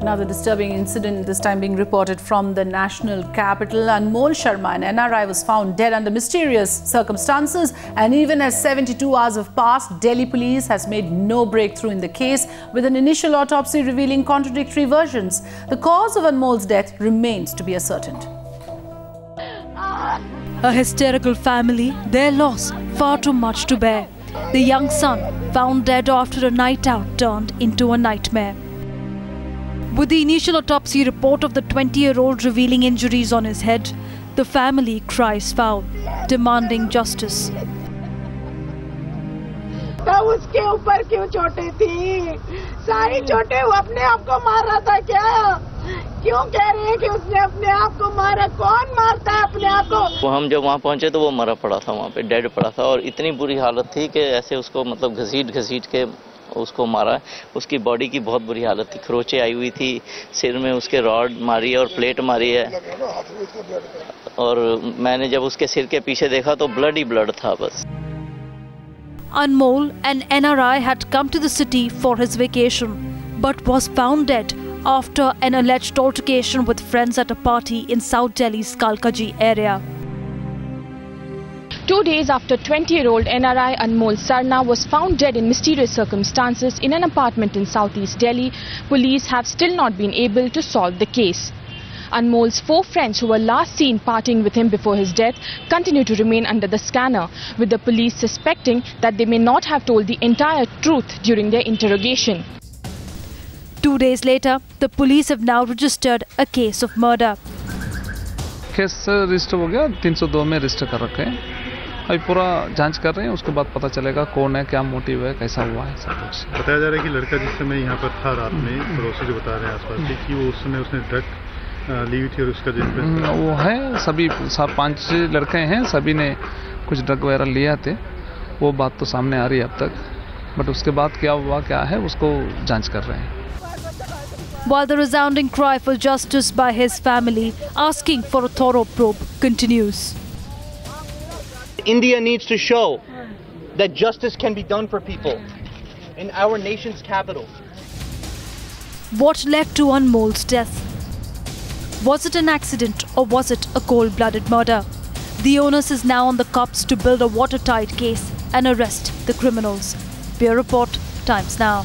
Another disturbing incident, this time being reported from the national capital. Anmol Sarna, an NRI, was found dead under mysterious circumstances. And even as 72 hours have passed, Delhi police has made no breakthrough in the case, with an initial autopsy revealing contradictory versions. The cause of Anmol's death remains to be ascertained. A hysterical family, their loss far too much to bear. The young son found dead after a night out turned into a nightmare. With the initial autopsy report of the 20 year old revealing injuries on his head, the family cries foul, demanding justice. था उसके ऊपर क्यों चोटें थी? सारी चोटें वो अपने आप को मार रहा था क्या? क्यों कह रहे हैं कि उसने अपने आप को मारा? कौन मारता है अपने आप को? वो हम जब वहाँ पहुँचे तो वो मरा पड़ा था वहाँ पे डेड पड़ा था और इतनी बुरी हालत थी कि ऐसे उसको मतलब घसीट घसीट के उसको मारा उसकी बॉडी की बहुत बुरी हालत थी खरोचे आई हुई थी सिर में उसके रॉड मारी है और प्लेट मारी है और मैंने जब उसके सिर के पीछे देखा तो ब्लड ही ब्लड था बस Anmol, an NRI, had come to the city for his vacation, but was found dead after an alleged altercation with friends at a party in South Delhi's Kalkaji area. Two days after 20-year-old NRI Anmol Sarna was found dead in mysterious circumstances in an apartment in southeast Delhi, police have still not been able to solve the case. Anmol's four friends who were last seen partying with him before his death continue to remain under the scanner, with the police suspecting that they may not have told the entire truth during their interrogation. Two days later, the police have now registered a case of murder. Case register हो गया 302 में register कर रखे हैं अभी पूरा जाँच कर रहे हैं उसके बाद पता चलेगा कौन है क्या मोटिव है कैसा हुआ है सब कुछ। बताया जा रहा है कि लड़का जिस समय यहाँ पर था रात में पड़ोसी जो बता रहे हैं आसपास के कि वो उस समय उसने ड्रग ली हुई थी और उसका जिस हम्म, वो है सभी पाँच लड़के हैं सभी ने कुछ ड्रग वगैरह लिया थे। वो बात तो सामने आ रही है अब तक बट उसके बाद क्या हुआ क्या है उसको जाँच कर रहे हैं। While the resounding cry for justice by his family, asking for a thorough probe, continues. India needs to show that justice can be done for people in our nation's capital. What led to Anmol's death? Was it an accident or was it a cold blooded murder? The onus is now on the cops to build a watertight case and arrest the criminals. Bureau Report, Times Now.